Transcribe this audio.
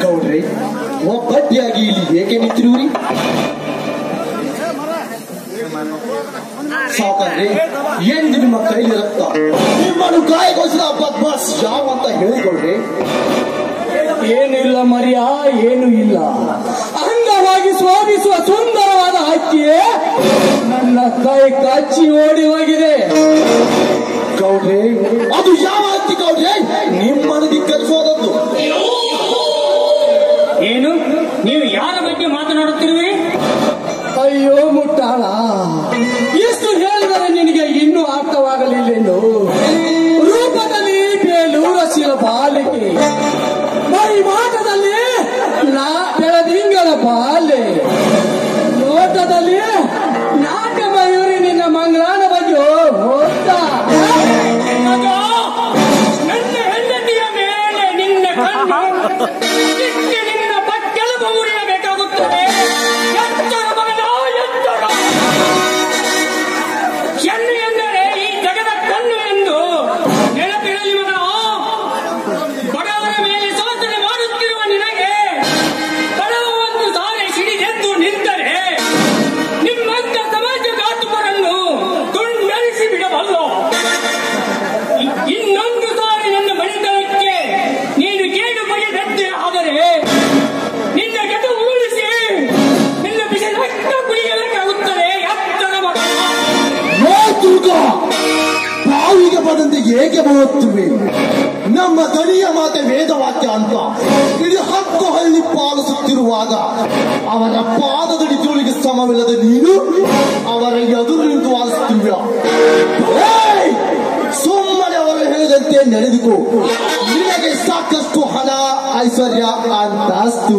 Go Rey, Wapat Yagili. ಎಂದು ನಿಮ್ಮ ಕೈಲಿ ರಕ್ತ? ನಿಮ್ಮನ್ನು ಗಾಯಗೊಳಿಸಿದ ಬದ್ಮಾಸ್ ಯಾವ ಅಂತ ಹೇಳಿಕೊಳ್ರಿ ಏನಿಲ್ಲ ಮರ್ಯಾ ಏನು ಇಲ್ಲ. ಅಂಗವಾಗಿ ಸ್ವಾದಿಸುವ ಸುಂದರವಾದ ಹಕ್ಕಿಯೇ ನನ್ನ ಕೈ ಕಚ್ಚಿ ಓಡಿ ಹೋಗಿದೆ. ಗೌಡ್ರೆ ಅದು ಯಾವ ಹತ್ತಿ ಗೌಡ್ರೆ? ನಿಮ್ಮನ್ನು ಧಿಕ್ಕರಿಸೋದದ್ದು ಏನು? ನೀವು ಯಾರ ಬಗ್ಗೆ ಮಾತನಾಡುತ್ತಿರುವಿರಿ ಅಯ್ಯೋ ಅರ್ಥವಾಗಲಿಲ್ಲೆಂದು ರೂಪದಲ್ಲಿ ಬೇಲೂರಸಿನ ಬಾಲಿಕೆ ಮೈ ಮಾಟದಲ್ಲಿ ನಾ ಬೆಳದಿಂಗಳ ಬಾಲೆ ನೋಟದಲ್ಲಿ ನಾಟ ಮಯೂರಿ ನಿನ್ನ ಮಂಗಳಾನ ಬಗ್ಗೆ ಹೋಗ್ತ. ನನ್ನ ಏಕೆ ಬರುತ್ತಿವೆ? ನಮ್ಮ ದಣಿಯ ಮಾತೆ ವೇದವಾಕ್ಯ ಅಂತ ಇಡೀ ಹತ್ತು ಹಳ್ಳಿ ಪಾಲಿಸುತ್ತಿರುವಾಗ ಅವರ ಪಾದದಡಿ ತುಳಿಗೆ ಸಮವಿಲ್ಲದೆ ನೀನು ಅವರ ಎದುರು ನಿಂತು ವಾದಿಸುತ್ತಿರುವೆ ಏಯ್! ಸುಮ್ಮನೆ ಅವರು ಹೇಳಿದಂತೆ ನಡೆದುಕೋ. ನಿನಗೆ ಸಾಕಷ್ಟು ಹಣ, ಐಶ್ವರ್ಯ ಅಂತಾಸ್ತು